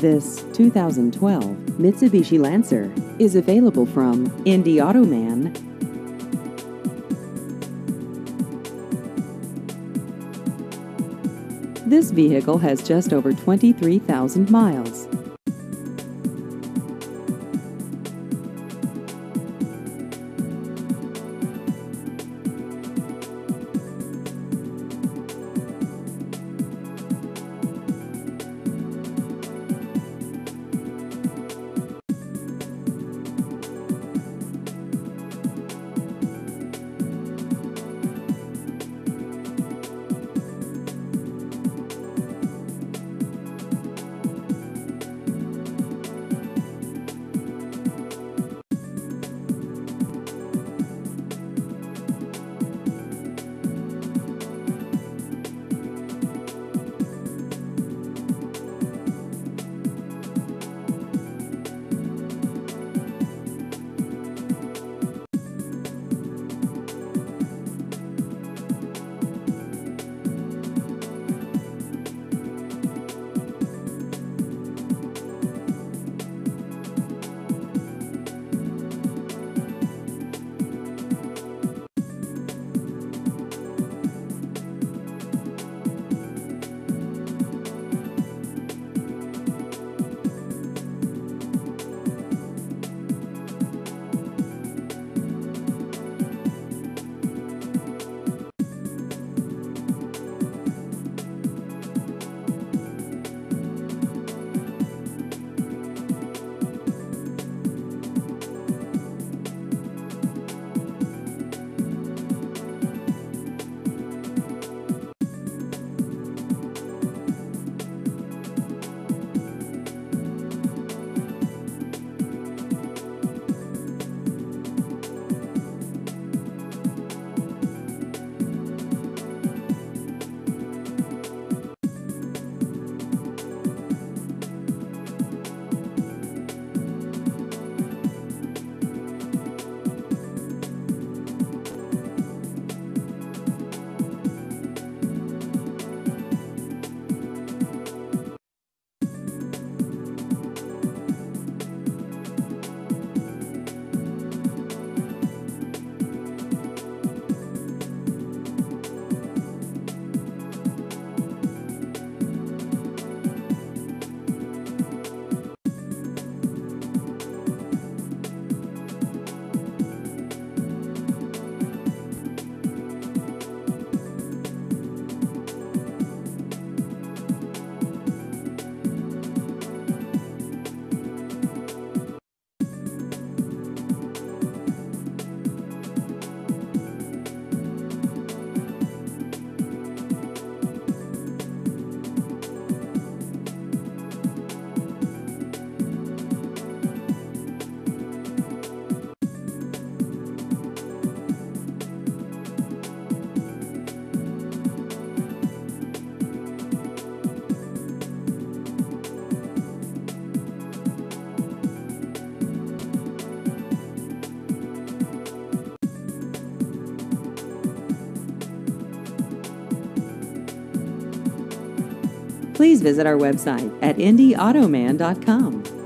This 2012 Mitsubishi Lancer is available from Indy Auto Man. This vehicle has just over 23,000 miles. Please visit our website at indyautoman.com.